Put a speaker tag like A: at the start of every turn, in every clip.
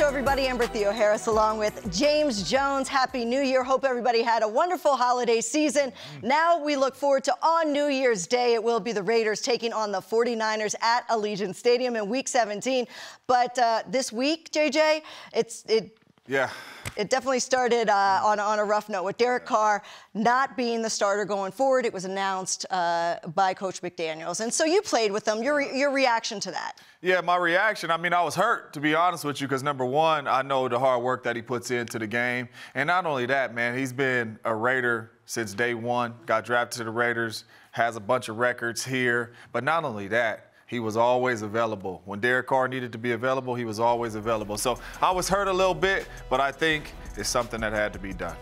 A: Show, everybody. Amber Theoharis along with James Jones. Happy New Year. Hope everybody had a wonderful holiday season. Now we look forward to on New Year's Day. It will be the Raiders taking on the 49ers at Allegiant Stadium in week 17. But uh, this week, JJ, it's it
B: yeah.
A: It definitely started uh, on, on a rough note with Derek Carr not being the starter going forward. It was announced uh, by Coach McDaniels. And so you played with them. Your, your reaction to that?
B: Yeah, my reaction, I mean, I was hurt, to be honest with you, because number one, I know the hard work that he puts into the game. And not only that, man, he's been a Raider since day one, got drafted to the Raiders, has a bunch of records here. But not only that, he was always available. When Derek Carr needed to be available, he was always available. So I was hurt a little bit, but I think it's something that had to be done.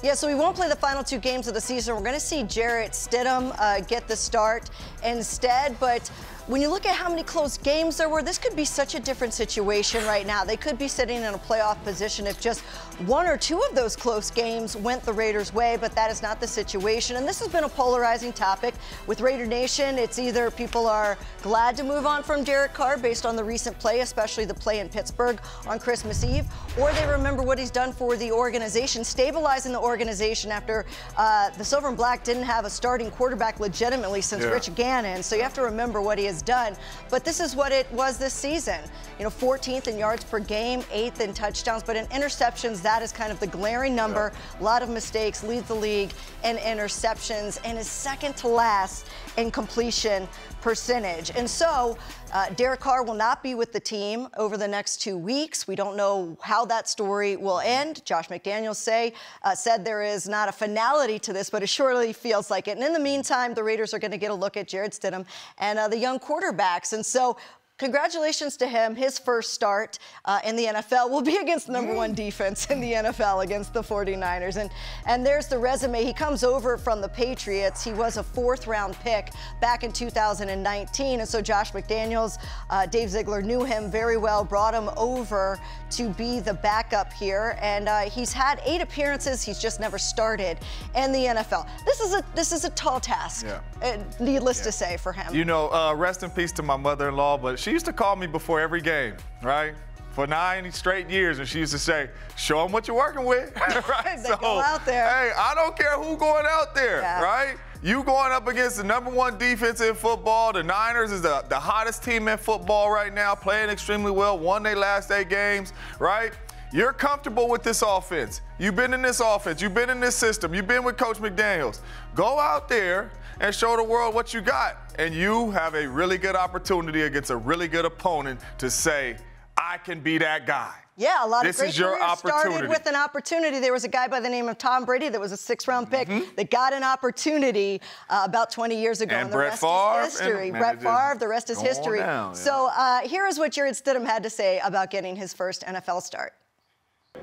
A: Yeah, so we won't play the final two games of the season. We're going to see Jarrett Stidham uh, get the start instead, but when you look at how many close games there were, this could be such a different situation right now. They could be sitting in a playoff position if just one or two of those close games went the Raiders' way, but that is not the situation. And this has been a polarizing topic with Raider Nation. It's either people are glad to move on from Derek Carr based on the recent play, especially the play in Pittsburgh on Christmas Eve, or they remember what he's done for the organization, stabilizing the organization after uh, the Silver and Black didn't have a starting quarterback legitimately since yeah. Rich Gannon. So you have to remember what he has done. But this is what it was this season. You know, 14th in yards per game, 8th in touchdowns, but in interceptions, that is kind of the glaring number. A lot of mistakes, leads the league in interceptions, and is second to last in completion percentage. And so uh, Derek Carr will not be with the team over the next two weeks. We don't know how that story will end. Josh McDaniels say uh, said there is not a finality to this, but it surely feels like it. And in the meantime, the Raiders are going to get a look at Jarrett Stidham and uh, the young quarterbacks. And so Congratulations to him. His first start uh, in the NFL will be against the number one defense in the NFL against the 49ers. And, and there's the resume. He comes over from the Patriots. He was a fourth round pick back in 2019. And so Josh McDaniels, uh, Dave Ziegler knew him very well, brought him over to be the backup here. And uh, he's had eight appearances. He's just never started in the NFL. This is a, this is a tall task, yeah. Uh, needless yeah. to say, for him.
B: You know, uh, rest in peace to my mother in law, but she used to call me before every game, right? For nine straight years, and she used to say, "Show them what you're working with."
A: right? they so, go out there.
B: Hey, I don't care who going out there, yeah. right? You going up against the number one defense in football. The Niners is the, the hottest team in football right now, playing extremely well, won their last eight games, right? You're comfortable with this offense. You've been in this offense. You've been in this system. You've been with Coach McDaniels. Go out there and show the world what you got. And you have a really good opportunity against a really good opponent to say, I can be that guy.
A: Yeah, a lot
B: this
A: of great
B: is your opportunity.
A: started with an opportunity. There was a guy by the name of Tom Brady that was a six-round pick mm-hmm. that got an opportunity uh, about 20 years ago,
B: and,
A: and
B: the
A: Brett
B: rest Favre,
A: is history. Brett Favre, the rest is history.
B: Down, yeah.
A: So uh, here is what Jarrett Stidham had to say about getting his first NFL start.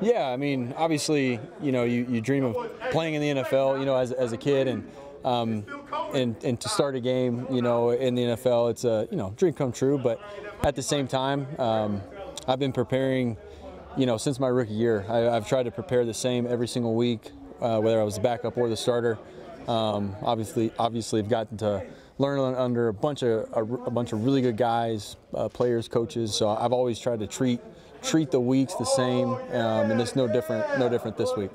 C: Yeah, I mean, obviously, you know, you, you dream of playing in the NFL, you know, as, as a kid, and um, and, and to start a game, you know, in the NFL, it's a you know dream come true. But at the same time, um, I've been preparing, you know, since my rookie year. I, have tried to prepare the same every single week, uh, whether I was the backup or the starter. Um, obviously, obviously, I've gotten to learn under a bunch of a, a bunch of really good guys, uh, players, coaches. So I've always tried to treat treat the weeks the same, um, and it's no different no different this week.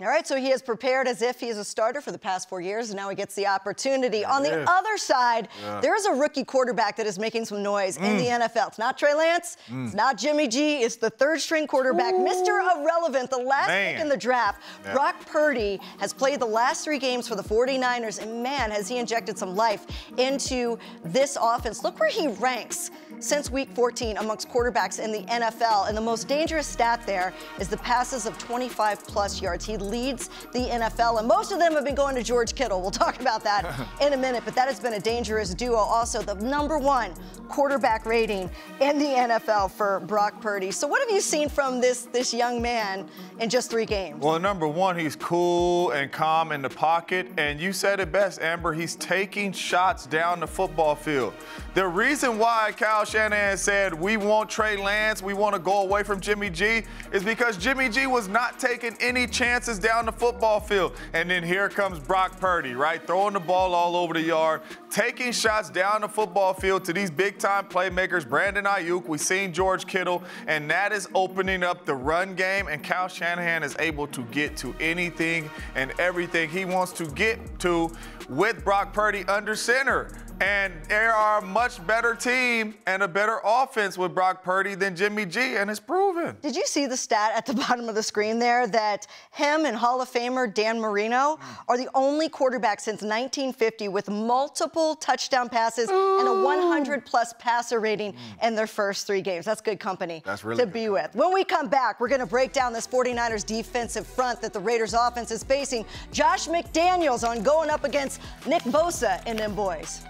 A: All right, so he has prepared as if he is a starter for the past four years, and now he gets the opportunity. On the other side, yeah. there is a rookie quarterback that is making some noise mm. in the NFL. It's not Trey Lance, mm. it's not Jimmy G, it's the third string quarterback, Ooh. Mr. Irrelevant, the last man. pick in the draft. Yeah. Brock Purdy has played the last three games for the 49ers, and man, has he injected some life into this offense. Look where he ranks since week 14 amongst quarterbacks in the NFL. And the most dangerous stat there is the passes of 25 plus yards. He leads the NFL, and most of them have been going to George Kittle. We'll talk about that in a minute, but that has been a dangerous duo. Also, the number one quarterback rating in the NFL for Brock Purdy. So, what have you seen from this, this young man in just three games?
B: Well, number one, he's cool and calm in the pocket, and you said it best, Amber. He's taking shots down the football field. The reason why Kyle Shanahan said we want Trey Lance, we want to go away from Jimmy G, is because Jimmy G was not taking any chances down the football field. And then here comes Brock Purdy, right? Throwing the ball all over the yard, taking shots down the football field to these big time playmakers. Brandon Aiyuk, we've seen George Kittle, and that is opening up the run game. And Kyle Shanahan is able to get to anything and everything he wants to get to with Brock Purdy under center. And they are a much better team and a better offense with Brock Purdy than Jimmy G, and it's proven.
A: Did you see the stat at the bottom of the screen there that him and Hall of Famer Dan Marino mm. are the only quarterback since 1950 with multiple touchdown passes Ooh. and a 100 plus passer rating mm. in their first three games? That's good company
B: That's really
A: to be with. When we come back, we're going to break down this 49ers defensive front that the Raiders offense is facing. Josh McDaniels on going up against Nick Bosa and them boys.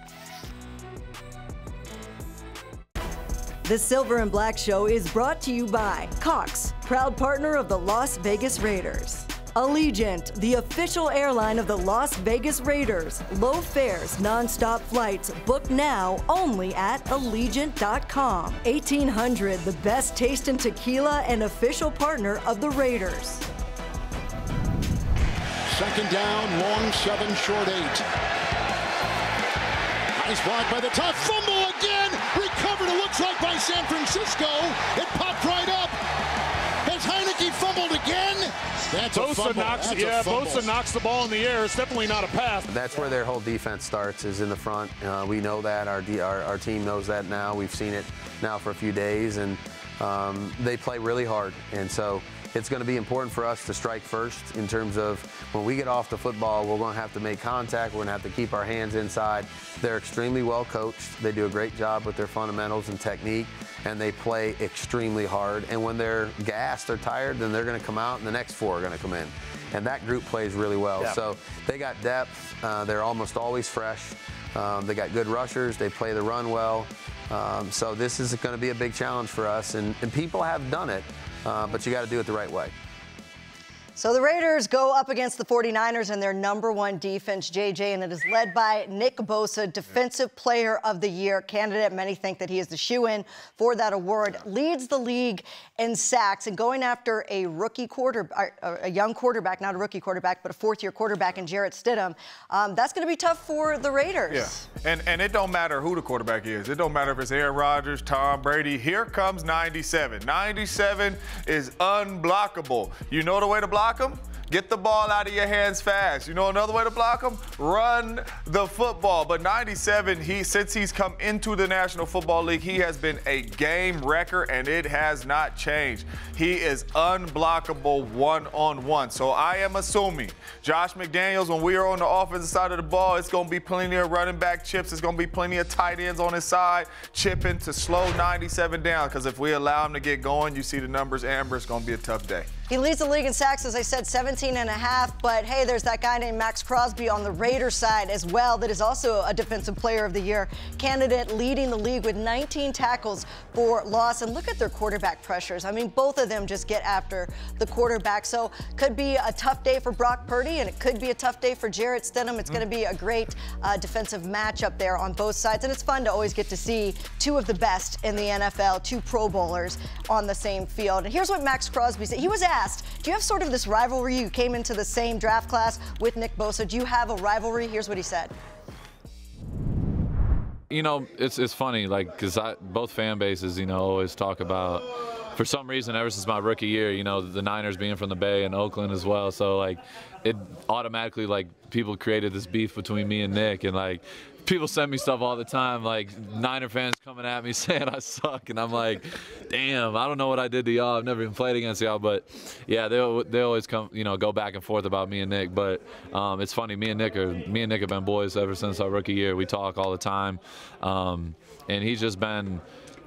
D: The Silver and Black Show is brought to you by Cox, proud partner of the Las Vegas Raiders. Allegiant, the official airline of the Las Vegas Raiders. Low fares, nonstop flights. Book now only at Allegiant.com. 1800, the best taste in tequila and official partner of the Raiders.
E: Second down, long seven, short eight. Nice block by the top. Fumble again. Recovered, it looks like, by San Francisco. It popped right up. Has Heinicke fumbled again?
F: That's Bosa knocks, That's yeah, Bosa knocks the ball in the air. It's definitely not a pass.
G: That's where their whole defense starts is in the front. Uh, we know that. Our, our, our team knows that now. We've seen it now for a few days, and um, they play really hard. And so it's going to be important for us to strike first in terms of when we get off the football, we're going to have to make contact. We're going to have to keep our hands inside. They're extremely well coached. They do a great job with their fundamentals and technique, and they play extremely hard. And when they're gassed or tired, then they're going to come out, and the next four are going to come in. And that group plays really well. Yeah. So they got depth. Uh, they're almost always fresh. Um, they got good rushers. They play the run well. Um, so this is going to be a big challenge for us, and, and people have done it uh, but you got to do it the right way.
A: So the Raiders go up against the 49ers and their number one defense, JJ, and it is led by Nick Bosa, Defensive Player of the Year candidate. Many think that he is the shoe in for that award. Leads the league in sacks and going after a rookie quarter, a young quarterback, not a rookie quarterback, but a fourth year quarterback in Jarrett Stidham. Um, that's going to be tough for the Raiders.
B: Yeah, and, and it don't matter who the quarterback is. It don't matter if it's Aaron Rodgers, Tom Brady. Here comes 97. 97 is unblockable. You know the way to block them? Get the ball out of your hands fast. You know another way to block him? Run the football. But 97, he since he's come into the National Football League, he has been a game wrecker, and it has not changed. He is unblockable one-on-one. So I am assuming Josh McDaniels, when we are on the offensive side of the ball, it's going to be plenty of running back chips. It's going to be plenty of tight ends on his side, chipping to slow 97 down. Because if we allow him to get going, you see the numbers, Amber, it's going to be a tough day.
A: He leads the league in sacks, as I said, 17 and a half. But hey, there's that guy named Maxx Crosby on the Raiders side as well, that is also a Defensive Player of the Year candidate, leading the league with 19 tackles for loss. And look at their quarterback pressures. I mean, both of them just get after the quarterback. So could be a tough day for Brock Purdy, and it could be a tough day for Jarrett Stidham. It's mm. going to be a great uh, defensive matchup there on both sides, and it's fun to always get to see two of the best in the NFL, two Pro Bowlers on the same field. And here's what Maxx Crosby said. He was asked, do you have sort of this rivalry? You came into the same draft class with Nick Bosa. Do you have a rivalry? Here's what he said.
H: You know, it's it's funny, like, because both fan bases, you know, always talk about for some reason, ever since my rookie year, you know, the Niners being from the Bay and Oakland as well. So like, it automatically like people created this beef between me and Nick, and like people send me stuff all the time, like Niner fans coming at me saying I suck, and I'm like, damn, I don't know what I did to y'all. I've never even played against y'all, but yeah, they they always come, you know, go back and forth about me and Nick. But um, it's funny, me and Nick are me and Nick have been boys ever since our rookie year. We talk all the time, um, and he's just been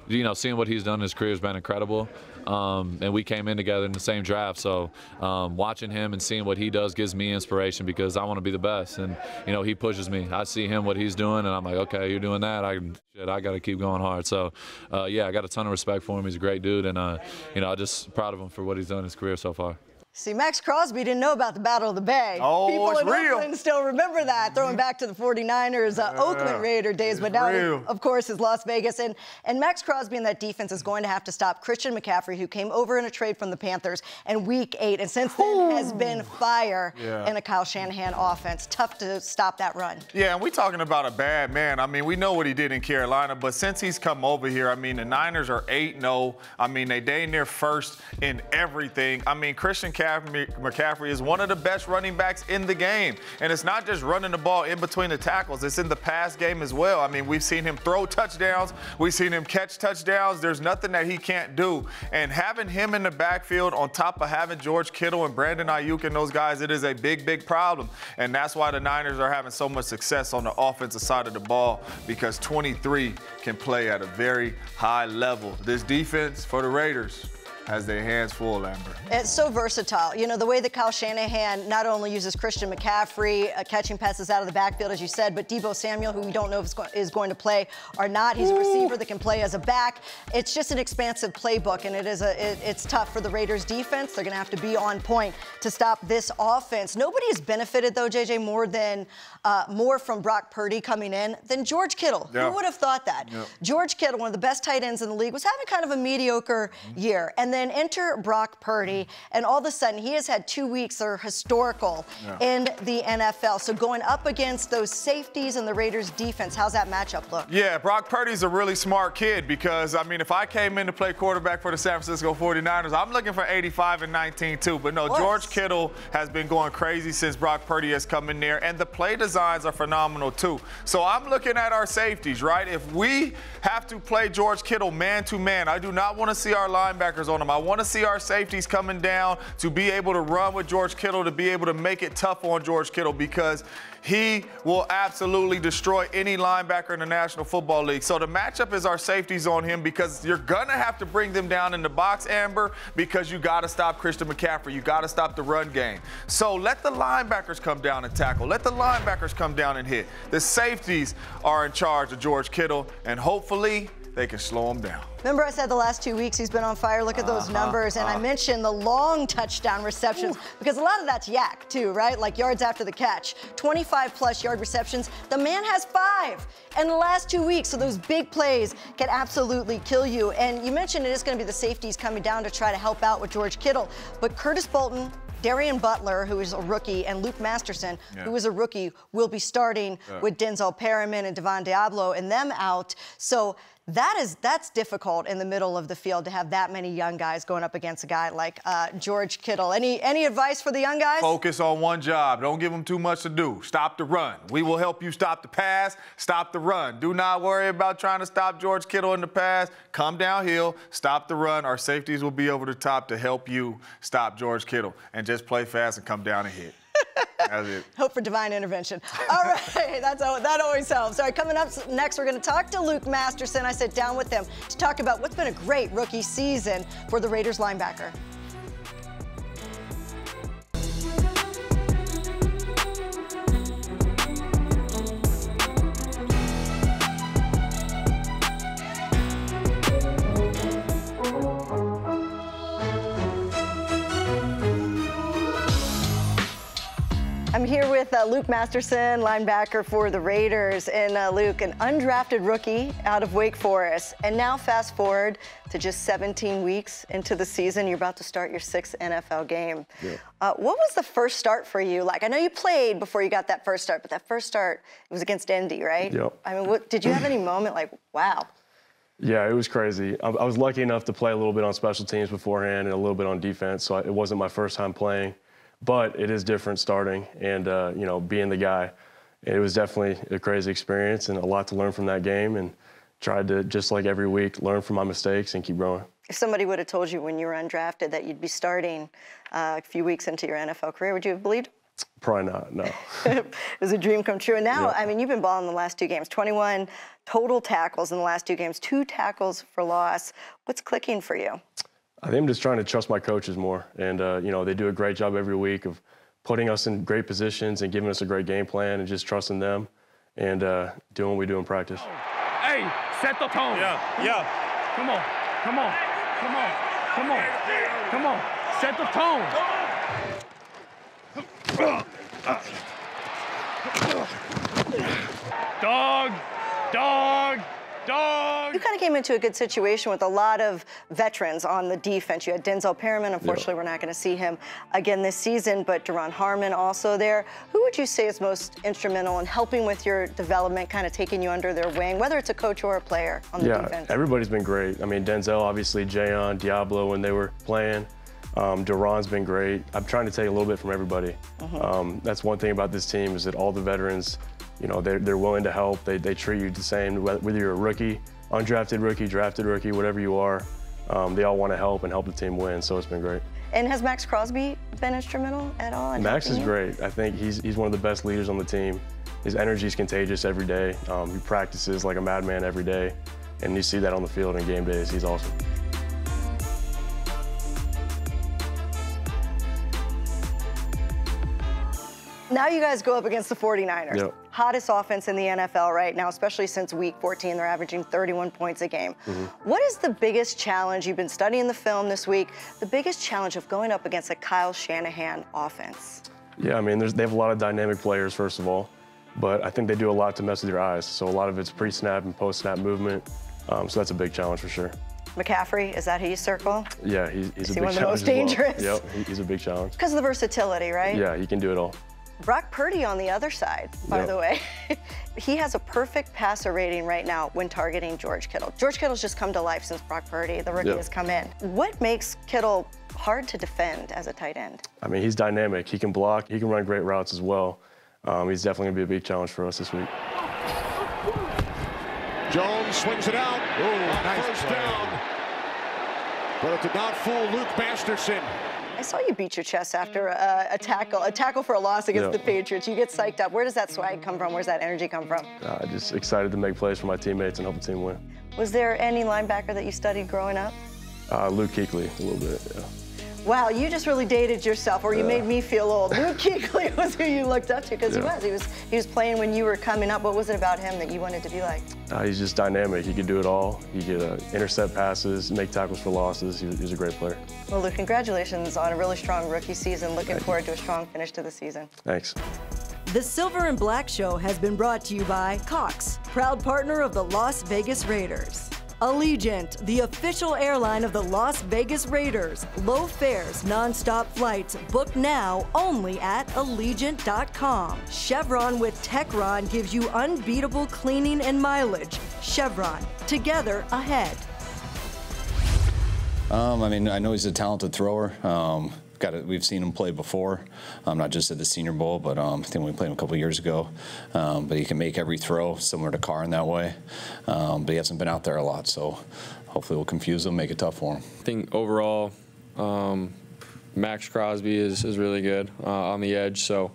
H: you know, seeing what he's done in his career has been incredible. Um, and we came in together in the same draft. So um, watching him and seeing what he does gives me inspiration because I want to be the best. And you know, he pushes me. I see him what he's doing, and I'm like, okay, you're doing that. I shit, I got to keep going hard. So uh, yeah, I got a ton of respect for him. He's a great dude, and uh, you know, I'm just proud of him for what he's done in his career so far.
A: See, Maxx Crosby didn't know about the Battle of the Bay.
B: Oh,
A: People in
B: real.
A: Oakland still remember that, throwing back to the 49ers, uh, Oakland Raider days. But now,
B: real.
A: of course, is Las Vegas. And, and Maxx Crosby in that defense is going to have to stop Christian McCaffrey, who came over in a trade from the Panthers in week eight. And since then has been fire
B: Yeah.
A: in a Kyle Shanahan offense. Tough to stop that run.
B: Yeah, and we're talking about a bad man. I mean, we know what he did in Carolina, but since he's come over here, I mean, the Niners are 8-0. I mean, they dang near first in everything. I mean, Christian Caff- McCaffrey is one of the best running backs in the game. And it's not just running the ball in between the tackles, it's in the pass game as well. I mean, we've seen him throw touchdowns, we've seen him catch touchdowns. There's nothing that he can't do. And having him in the backfield on top of having George Kittle and Brandon Aiyuk and those guys, it is a big, big problem. And that's why the Niners are having so much success on the offensive side of the ball because 23 can play at a very high level. This defense for the Raiders has their hands full, Amber.
A: It's so versatile. You know, the way that Kyle Shanahan not only uses Christian McCaffrey uh, catching passes out of the backfield, as you said, but Deebo Samuel, who we don't know if is, go- is going to play or not. He's a receiver that can play as a back. It's just an expansive playbook, and it is a it, it's tough for the Raiders defense. They're going to have to be on point to stop this offense. Nobody has benefited though, JJ, more than uh, more from Brock Purdy coming in than George Kittle.
B: Yeah.
A: Who would have thought that? George Kittle, one of the best tight ends in the league, was having kind of a mediocre year. And then enter Brock Purdy, and all of a sudden he has had two weeks that are historical in the NFL. So going up against those safeties and the Raiders defense, how's that matchup look?
B: Yeah, Brock Purdy's a really smart kid because, I mean, if I came in to play quarterback for the San Francisco 49ers, I'm looking for 85 and 19 too. But no. George Kittle has been going crazy since Brock Purdy has come in there, and the play designs are phenomenal too. So I'm looking at our safeties, right? If we have to play George Kittle man to man, I do not want to see our linebackers on him. I want to see our safeties coming down to be able to run with George Kittle, to be able to make it tough on George Kittle because he will absolutely destroy any linebacker in the National Football League. So the matchup is our safeties on him because you're gonna have to bring them down in the box, Amber, because you gotta stop Christian McCaffrey. You gotta stop the run game. So let the linebackers come down and tackle. Let the linebackers come down and hit. The safeties are in charge of George Kittle, and hopefully they can slow him down.
A: Remember, I said the last two weeks he's been on fire. Look at those
B: Uh-huh,
A: numbers. And I mentioned the long touchdown receptions because a lot of that's YAC, too, right? Like yards after the catch. 25 plus yard receptions. The man has five in the last two weeks. So those big plays can absolutely kill you. And you mentioned it is going to be the safeties coming down to try to help out with George Kittle. But Curtis Bolton, Darien Butler, who is a rookie, and Luke Masterson,
B: Yeah.
A: who is a rookie, will be starting with Denzel Perryman and Divine Deablo and them out. So that is that's difficult in the middle of the field to have that many young guys going up against a guy like uh, George Kittle. Any any advice for the young guys?
B: Focus on one job. Don't give them too much to do. Stop the run. We will help you stop the pass, stop the run. Do not worry about trying to stop George Kittle in the pass. Come downhill, stop the run. Our safeties will be over the top to help you stop George Kittle. And just play fast and come down and hit. That's it.
A: Hope for divine intervention. All right, that's that always helps. All right, coming up next, we're going to talk to Luke Masterson. I sit down with him to talk about what's been a great rookie season for the Raiders linebacker. Uh, Luke Masterson, linebacker for the Raiders. And uh, Luke, an undrafted rookie out of Wake Forest. And now, fast forward to just 17 weeks into the season, you're about to start your sixth NFL game. Uh, what was the first start for you like? I know you played before you got that first start, but that first start it was against Indy, right?
I: Yep.
A: I mean, what, did you have any moment like, wow?
I: Yeah, it was crazy. I, I was lucky enough to play a little bit on special teams beforehand and a little bit on defense, so I, it wasn't my first time playing. But it is different starting and uh, you know being the guy. It was definitely a crazy experience and a lot to learn from that game. And tried to just like every week learn from my mistakes and keep growing.
A: If somebody would have told you when you were undrafted that you'd be starting uh, a few weeks into your NFL career, would you have believed?
I: Probably not. No.
A: it was a dream come true. And now,
I: Yeah.
A: I mean, you've been balling the last two games 21 total tackles in the last two games, two tackles for loss. What's clicking for you?
I: I think I'm just trying to trust my coaches more, and uh, you know they do a great job every week of putting us in great positions and giving us a great game plan, and just trusting them and uh, doing what we do in practice.
J: Hey, set the tone.
F: Yeah, yeah.
J: Come on, come on, come on, come on, come on. Set the tone. Dog, dog, dog.
A: You kind of came into a good situation with a lot of veterans on the defense. You had Denzel Perryman. Unfortunately, we're not going to see him again this season, but Duron Harmon also there. Who would you say is most instrumental in helping with your development, kind of taking you under their wing, whether it's a coach or a player on the
I: yeah,
A: defense?
I: everybody's been great. I mean, Denzel, obviously, Jayon, Deablo when they were playing. Um, Duron's been great. I'm trying to take a little bit from everybody.
A: Mhm.
I: Um, that's one thing about this team is that all the veterans, you know, they're, they're willing to help. They, they treat you the same, whether whether you're a rookie, undrafted rookie, drafted rookie, whatever you are. Um, they all want to help and help the team win, so it's been great.
A: And has Maxx Crosby been instrumental at all? in
I: Max is great. I think he's, he's one of the best leaders on the team. His energy is contagious every day. Um, he practices like a madman every day, and you see that on the field in game days. He's awesome.
A: Now you guys go up against the 49ers.
I: Yep.
A: Hottest offense in the NFL right now, especially since week 14. They're averaging 31 points a game.
I: Mm-hmm.
A: What is the biggest challenge? You've been studying the film this week. The biggest challenge of going up against a Kyle Shanahan offense?
I: Yeah, I mean, there's, they have a lot of dynamic players, first of all, but I think they do a lot to mess with your eyes. So a lot of it's pre-snap and post-snap movement. Um, so that's a big challenge for sure.
A: McCaffrey, is that who you circle?
I: Yeah, he's, he's
A: Is
I: a
A: he
I: big
A: one of the most
I: as well.
A: dangerous?
I: Yep, he's a big challenge.
A: Because of the versatility, right?
I: Yeah, he can do it all.
A: Brock Purdy on the other side, by
I: Yep.
A: the way. he has a perfect passer rating right now when targeting George Kittle. George Kittle's just come to life since Brock Purdy, the rookie,
I: Yep.
A: has come in. What makes Kittle hard to defend as a tight end?
I: I mean, he's dynamic. He can block. He can run great routes as well. Um, he's definitely going to be a big challenge for us this week.
E: Jones swings it out.
F: Oh, nice
E: First
F: play.
E: down. But it did not fool Luke Masterson.
A: I saw you beat your chest after a, a tackle, a tackle for a loss against
I: Yeah.
A: the Patriots. You get psyched up. Where does that swag come from? Where's that energy come from?
I: Uh, just excited to make plays for my teammates and help the team win.
A: Was there any linebacker that you studied growing up?
I: Uh, Luke Kuechly, a little bit. Yeah.
A: Wow, you just really dated yourself, or you
I: Yeah.
A: made me feel old. Luke Kuechly was who you looked up to because he was. He was he was playing when you were coming up. What was it about him that you wanted to be like?
I: Uh, he's just dynamic. He could do it all. He could uh, intercept passes, make tackles for losses. He was, he was a great player.
A: Well, Luke, congratulations on a really strong rookie season. Looking
I: Thank you.
A: forward to a strong finish to the season.
I: Thanks.
D: The Silver and Black Show has been brought to you by Cox, proud partner of the Las Vegas Raiders. Allegiant, the official airline of the Las Vegas Raiders. Low fares, nonstop flights. Book now only at Allegiant.com. Chevron with Techron gives you unbeatable cleaning and mileage. Chevron, together ahead.
K: Um, I mean, I know he's a talented thrower. Um, got it. We've seen him play before, um, not just at the Senior Bowl, but um, I think we played him a couple years ago. Um, but he can make every throw, similar to Carr in that way. Um, but he hasn't been out there a lot, so hopefully we'll confuse him, make it tough for him.
L: I think overall, um, Maxx Crosby is, is really good uh, on the edge. So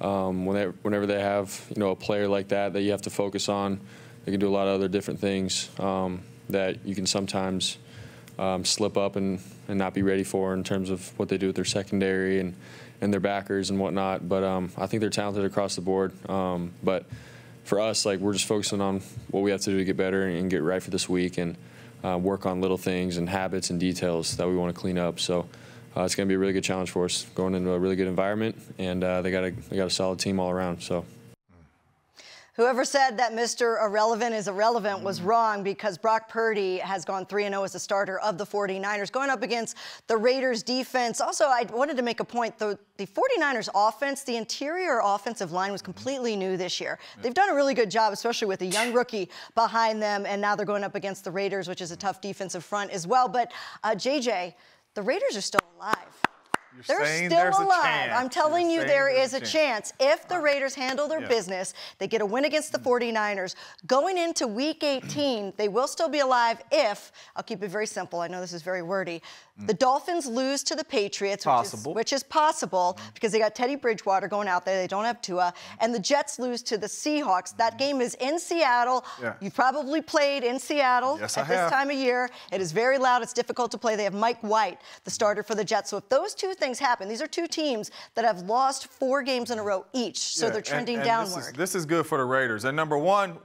L: um, whenever, whenever they have you know a player like that that you have to focus on, they can do a lot of other different things that you can sometimes um, slip up and, and not be ready for in terms of what they do with their secondary and, and their backers and whatnot. But um, I think they're talented across the board. Um, but for us, like we're just focusing on what we have to do to get better and get right for this week and uh, work on little things and habits and details that we want to clean up. So uh, it's going to be a really good challenge for us going into a really good environment, and uh, they got a they got a solid team all around. So.
A: Whoever said that Mr. Irrelevant is irrelevant was wrong because Brock Purdy has gone 3 0 as a starter of the 49ers, going up against the Raiders defense. Also, I wanted to make a point the, the 49ers offense, the interior offensive line was completely new this year. They've done a really good job, especially with a young rookie behind them, and now they're going up against the Raiders, which is a tough defensive front as well. But, uh, JJ, the Raiders are still alive. They're
B: saying
A: still
B: there's a
A: alive.
B: chance.
A: I'm telling
B: You're
A: you,
B: there's a
A: a chance. If the Raiders handle their
B: Yeah.
A: business, they get a win against the mm. 49ers. Going into week 18, they will still be alive if, I'll keep it very simple, I know this is very wordy, the Dolphins lose to the Patriots, which is,
B: Possible.
A: which is possible because they got Teddy Bridgewater going out there, they don't have Tua, and the Jets lose to the Seahawks. That game is in Seattle.
B: Yeah.
A: You've probably played in Seattle
B: Yes, I
A: at this
B: have.
A: time of year. It is very loud, it's difficult to play. They have Mike White, the starter for the Jets. So if those two things happen, these are two teams that have lost four games in a row each, so
B: Yeah,
A: they're
B: and-
A: trending
B: and
A: downward.
B: This is, this is good for the Raiders. And number one,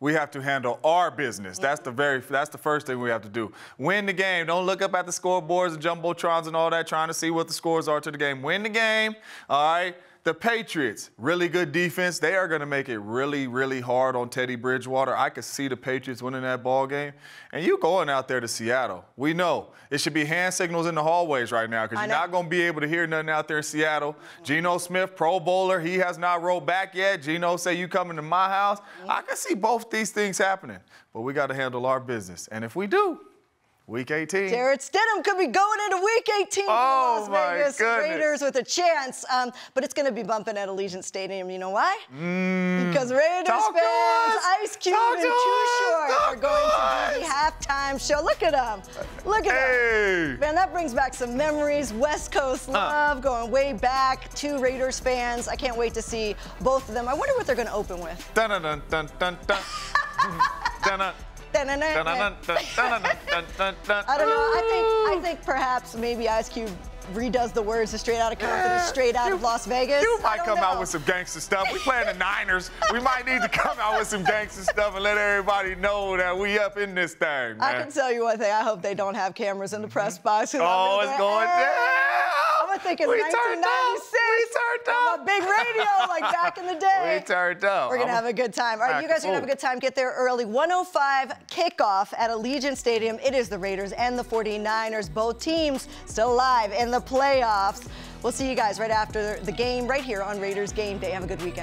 B: we have to handle our business. That's the very that's the first thing we have to do. Win the game. Don't look up at the scoreboards and jumbotrons and all that trying to see what the scores are to the game. Win the game. All right. The Patriots, really good defense. They are going to make it really, really hard on Teddy Bridgewater. I could see the Patriots winning that ball game. And you going out there to Seattle. We know it should be hand signals in the hallways right now because you're not going to be able to hear nothing out there in Seattle. Geno Smith, Pro Bowler, he has not rolled back yet. Geno say you coming to my house. I can see both these things happening, but we got to handle our business. And if we do, Week 18.
A: Jarrett Stidham could be going into Week 18
B: oh
A: Las Vegas
B: goodness.
A: Raiders with a chance, um, but it's going to be bumping at Allegiant Stadium. You know why?
B: Mm.
A: Because Raiders
B: Talk
A: fans, Ice Cube
B: Talk
A: and
B: to
A: Too. Short are going to do the halftime show. Look at them. Look at
B: hey.
A: them. Man, that brings back some memories. West Coast love, going way back. Two Raiders fans. I can't wait to see both of them. I wonder what they're going to open with.
B: Dun dun dun dun dun. dun dun.
A: I don't know. I think I think perhaps maybe Ice Cube redoes the words to Straight Outta Compton, straight out of Las Vegas.
B: You might come
A: know.
B: out with some gangster stuff. We playing the Niners. We might need to come out with some gangster stuff and let everybody know that we up in this thing, man.
A: I can tell you one thing. I hope they don't have cameras in the press box.
B: Oh, it's going down.
A: I'm thinking
B: We turned up.
A: 1996.
B: We turned up.
A: A big radio like back in the day.
B: We turned up.
A: We're gonna have a good time. All right, you guys are gonna have a good time. Get there early. 105 kickoff at Allegiant Stadium. It is the Raiders and the 49ers. Both teams still alive in the playoffs. We'll see you guys right after the game right here on Raiders Game Day. Have a good weekend.